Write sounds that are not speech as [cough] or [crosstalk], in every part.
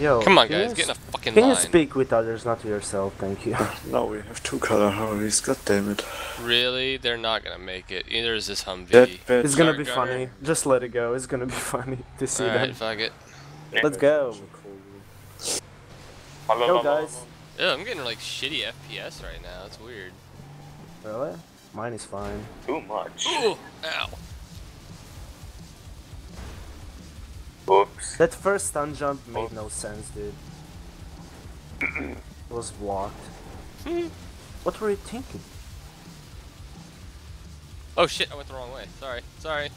Yo, Come on, guys, get in a s- fucking Can line. you speak with others, not to yourself? Thank you. [laughs] Now we have two color Kalahari's, god damn it. Really? They're not gonna make it. Either is this Humvee. That bitch. It's gonna be Gunner. funny. Just let it go. It's gonna be [laughs] funny to see Alright, them. fuck it. Let's go. Yo, guys. Ew, I'm getting like shitty FPS right now. It's weird. Really? Mine is fine. Too much. Ooh, ow. That first stun jump made no sense, dude. [clears throat] it was blocked. what were you thinking? Oh shit, I went the wrong way. Sorry, sorry.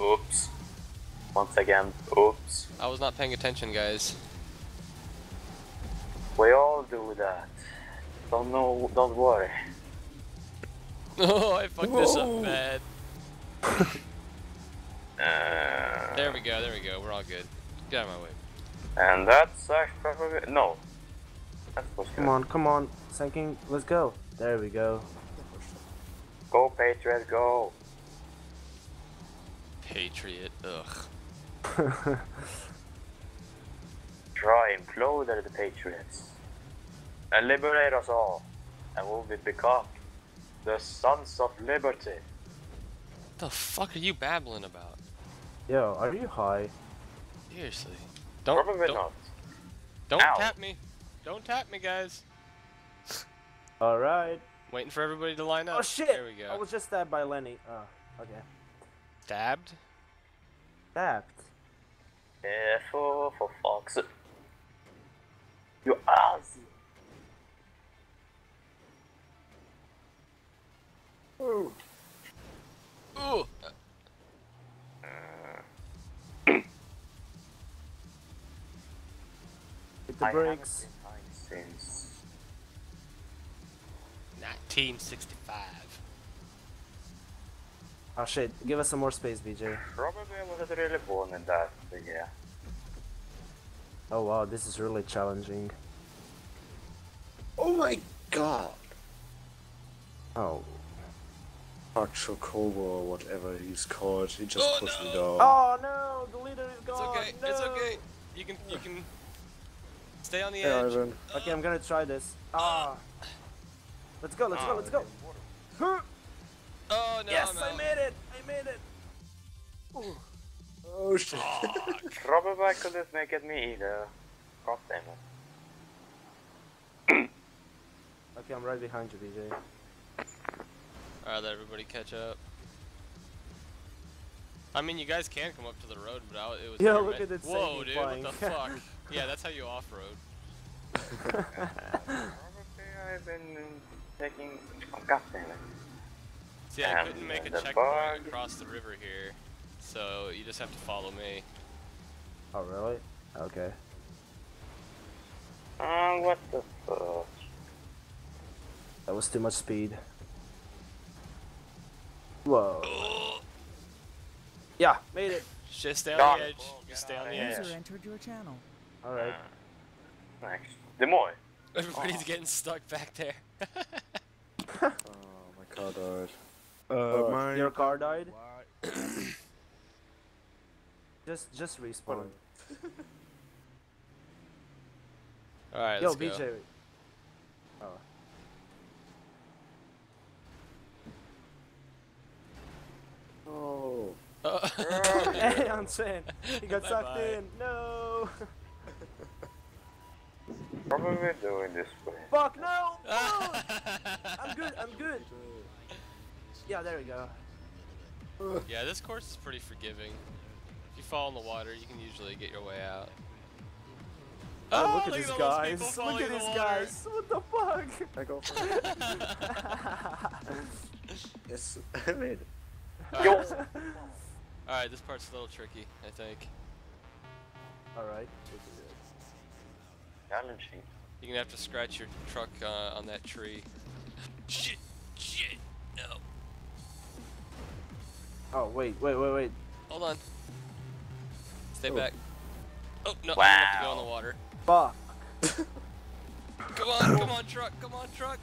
Oops. Once again, oops. I was not paying attention, guys. We all do that. Don't know, don't worry. [laughs] Oh, I fucked this up bad. [laughs] Uh, There we go, there we go. We're all good. Get out of my way. and that's actually no. That was. Come on, come on. Sinking. Let's go. There we go. Go Patriot, go. Patriot. Ugh. [laughs] Try and clother the Patriots. And liberate us all. And we will become the sons of liberty. What the fuck are you babbling about? Yo, are you high? Seriously. Don't Probably don't, not. don't Ow. tap me. Don't tap me, guys. [laughs] Alright. Waiting for everybody to line up. Oh shit! There we go. I was just stabbed by Lenny. Oh, okay. Stabbed? Stabbed. Yeah, for, for fuck's sake. You ass. Ooh. Hit the I brakes. since 1965. Oh shit, give us some more space, BJ. Probably I wasn't really born in that year. Oh wow, this is really challenging. Oh my god! Oh. Fuck Chocobo or whatever he's called, he just Oh, pushed me no. down. Oh no, the leader is It's gone. okay. No. It's okay. You can you can stay on the Hey edge. Ivan. Okay, I'm gonna try this. Ah. Let's go, let's go, let's go. Huh. Oh no, yes, I'm I out. made it. I made it. Oh shit. [laughs] Probably I couldn't make it me either. God damn it. [clears throat] Okay, I'm right behind you, BJ. Alright, let everybody catch up. I mean, you guys can come up to the road, but I, it was. Yo, look at it Whoa, saying dude! flying. What the [laughs] fuck? Yeah, that's how you off-road. Probably I've been taking. Oh, God damn it. See, I And couldn't make a checkpoint bug. across the river here, so you just have to follow me. Oh really? Okay. Oh, what the fuck? That was too much speed. Whoa. [gasps] Yeah, made it. Just stay on Got the edge. Oh, Just stay on the of edge. User entered your channel. Alright. Thanks. Des Moines. Everybody's getting stuck back there. [laughs] [laughs] Oh, my car died. Uh, Uh, mine. your car died? [coughs] Just just respawn. [laughs] Alright, Yo, let's BJ. go. Oh. Oh. Oh. hey, I'm saying he got sucked Bye-bye. in. No. Probably doing this way. Fuck no. no. [laughs] I'm good. I'm good. Yeah, there we go. yeah, this course is pretty forgiving. If you fall in the water, you can usually get your way out. Oh, oh look at these guys. Look at in the these guys. What the fuck? I go for it. [laughs] yes, I made it. Alright, Alright, this part's a little tricky, I think. Alright. Challenging. You're gonna have to scratch your truck uh, on that tree. Shit! Shit! No. Oh, wait, wait, wait, wait. Hold on. Stay Oh. back. Oh, no, I have to go in the water. Fuck. [laughs] [laughs] Come on, come on, truck, come on, truck.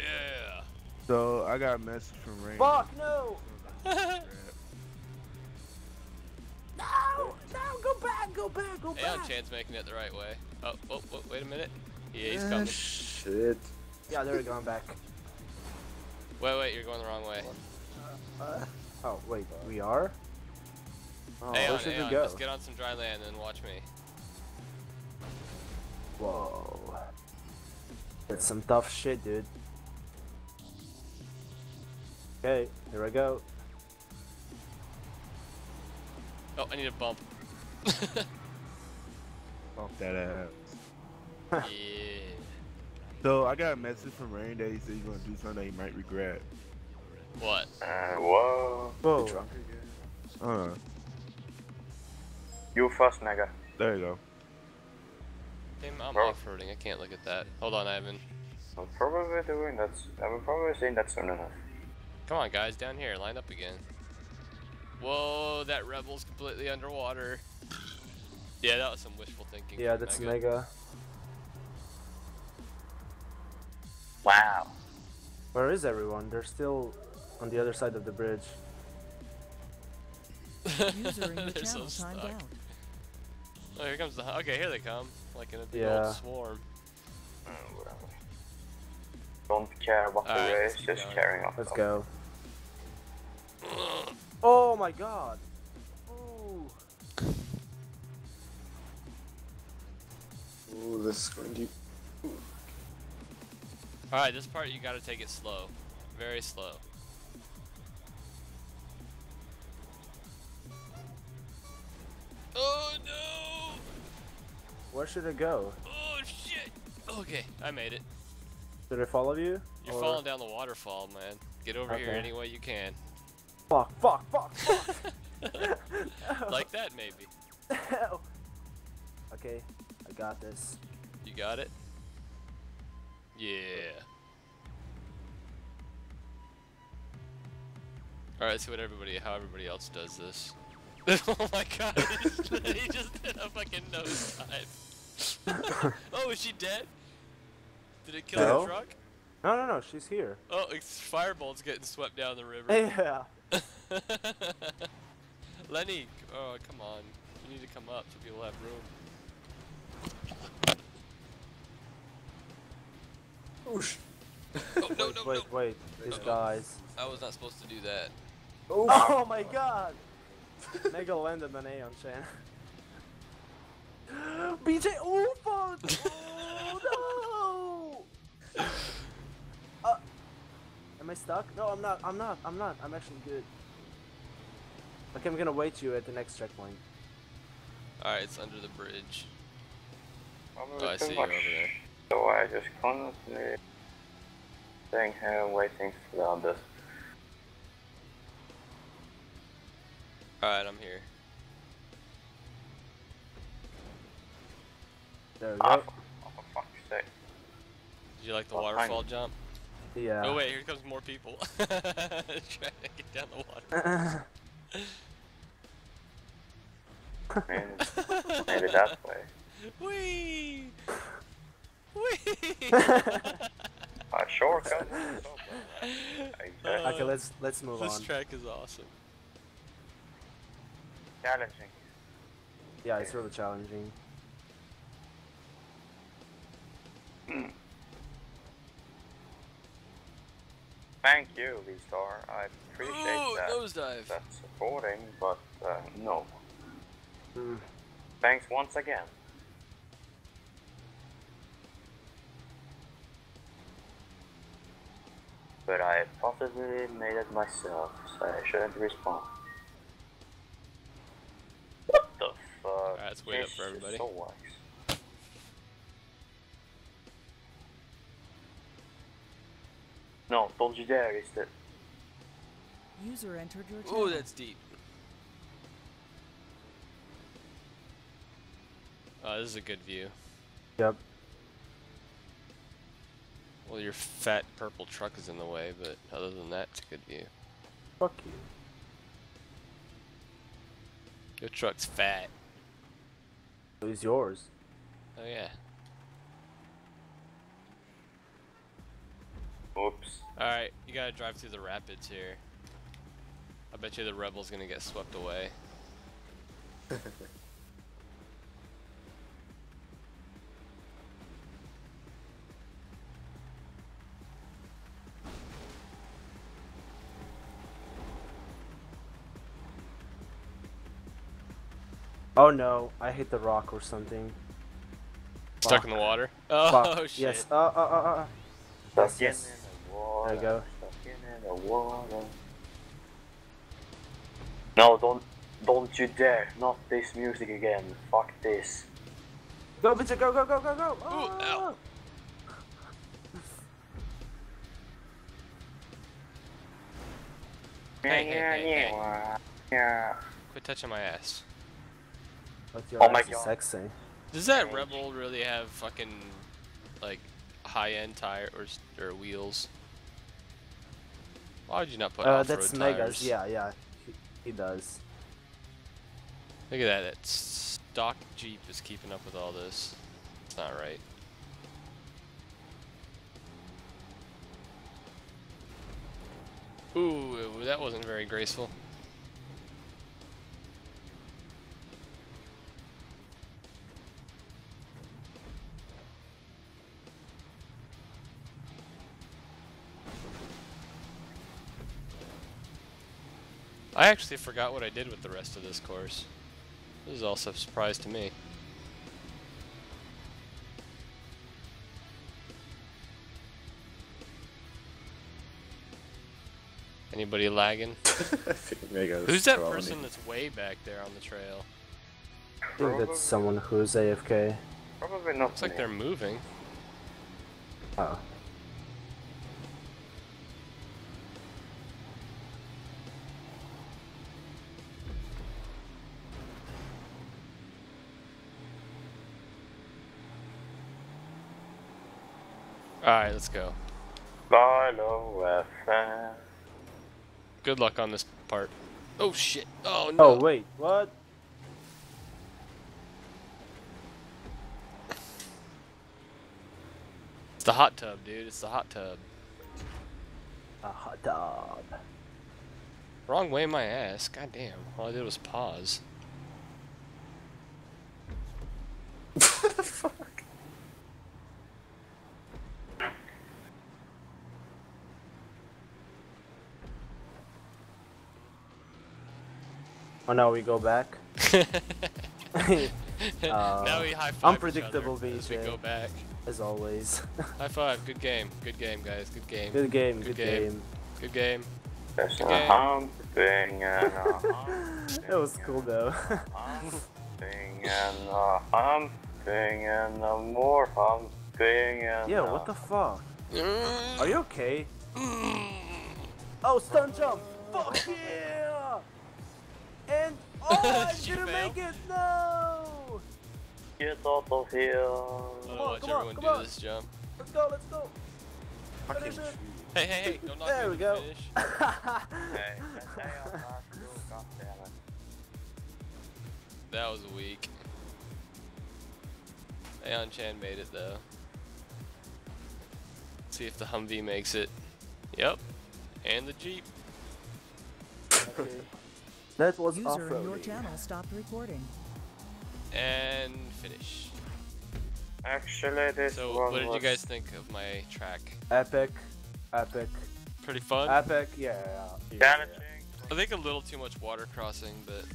Yeah. So I got a message from Rain. Fuck, no. [laughs] No, no, go back, go back, go Aeon back. Chance making it the right way. Oh, oh, oh, wait a minute. Yeah, he's Ah, coming. shit. Yeah, there we go. I'm back. Wait, wait, you're going the wrong way. Uh, Oh wait, we are. Oh, Aeon, where should Aeon, we go? let's get on some dry land and watch me. Whoa. That's some tough shit, dude. Okay, here I go. Oh, I need a bump. [laughs] Bump that ass. yeah. So I got a message from Rain that he said he's gonna do something he might regret. What? Uh, whoa. Whoa. drunk again. Uh, You first, Mega. there you go. Damn, I'm Bro. off-roading. I can't look at that. Hold on, Ivan. I'm probably doing that. I'm probably saying that soon enough. Come on, guys, down here. Line up again. Whoa, that rebel's completely underwater. Yeah, that was some wishful thinking. Yeah, that's Mega. mega. Wow. Where is everyone? They're still on the other side of the bridge. [laughs] User in your They're so stuck. out. Oh, here comes the. Okay, here they come. Like in a big Yeah. old swarm. Don't care about the Alright, let's race, just going. carrying off. Let's them. go. Oh my god. Ooh, this is going deep. Alright, this part you gotta take it slow. Very slow. Oh no! Where should it go? Oh shit! Okay, I made it. Did I follow you? You're Or- falling down the waterfall, man. Get over here any way you can. Fuck, fuck, fuck, fuck. [laughs] like that, maybe. [laughs] okay, I got this. You got it? Yeah. Alright, let's see what everybody, how everybody else does this. [laughs] oh my god, he just, [laughs] did a fucking nosedive. [laughs] oh, is she dead? Did it kill No. the truck? No, no, no, she's here. Oh, it's Firebolt's getting swept down the river. Yeah. Lenny, oh come on. You need to come up so people have room. Oosh. Oh, no, wait, no, wait, no. wait. These Uh-oh. guys. I was not supposed to do that. Oh my god! [laughs] Mega landed on Aeon Chan. BJ, oh fuck! Oh no! [laughs] Uh, am I stuck? No, I'm not. I'm not. I'm not. I'm actually good. Okay, I'm gonna wait you at the next checkpoint. Alright, it's under the bridge. Oh, I see you over there. So I just constantly staying here waiting for the others. Alright, I'm here. There we Ah, go. for, oh, for fuck's sake. Did you like the Oh, waterfall jump? Yeah. Oh wait, here comes more people. [laughs] Trying to get down the water. [laughs] Maybe, maybe that way. [laughs] Whee! Whee! [laughs] A shortcut. is so bad. I guess. okay, let's let's move this on. This track is awesome. Challenging. Yeah, it's really challenging. [clears throat] Thank you, V-Star. I appreciate Ooh, that. nosedive. That's supporting, but uh, no. Mm. Thanks once again. But I possibly made it myself, so I shouldn't respond. What the fuck? Alright, let's wait up for everybody. So wax. No, don't you dare, is that User entered your channel. Ooh, that's deep. Oh, this is a good view. Yep. Well, your fat purple truck is in the way, but other than that, it's a good view. Fuck you. Your truck's fat. It's yours. Oh yeah. Oops. Alright, you gotta drive through the rapids here. I bet you the rebel's gonna get swept away. [laughs] Oh no, I hit the rock or something. Stuck Fuck. in the water. Oh Fuck. [laughs] shit. Yes. Uh, uh, uh, uh. Stuck yes. in the water. There you go. Stuck in the water. No, don't, don't you dare! Not this music again. Fuck this. Go, bitch! Go, go, go, go, go! Ooh, Oh. ow. Hey, hey, hey, hey. Yeah. Quit touching my ass. What's your Oh my God. sexy? Does that Rebel really have fucking like high-end tire or or wheels? Why would you not put Uh, off-road that's tires? Megas. Yeah, yeah. He, he does. Look at that. That stock Jeep is keeping up with all this. It's not right. Ooh, that wasn't very graceful. I actually forgot what I did with the rest of this course. This is also a surprise to me. Anybody lagging? [laughs] Who's that person that's way back there on the trail? I think that's someone who's AFK. Probably not. Looks like me. they're moving. Oh. Alright, let's go. Follow FM. Good luck on this part. Oh shit. Oh no. Oh wait, what? It's the hot tub, dude. It's the hot tub. A hot dog. Wrong way my ass. God damn. All I did was pause. Oh no, we go back. [laughs] [laughs] now we um, high five unpredictable each other as we go back. As always. [laughs] High five. Good game. Good game, guys. Good game. good game, Good good, game. game. Good game. There's Okay. a humping and a humping. It was cool though. Humping and a humping and a more humping and yeah, a what the fuck? Mm. Are you okay? Mm. Oh, stun jump! Fuck yeah! And I Did you didn't fail? make it. No! Get out of here. I want to on, watch come on, come do on. this jump. Let's go. Let's go. Fucking Finish it. Hey, hey, hey! Don't knock There me we to go. finish. Hey, that, you goddammit. That was weak. Aeon Chan made it though. see if the Humvee makes it. Yep. And the Jeep. okay. That was User in your channel stopped recording. And finish. Actually, this So, one what did you guys think of my track? Epic, epic, Pretty fun? epic. Yeah, yeah, yeah. Challenging. I think a little too much water crossing, but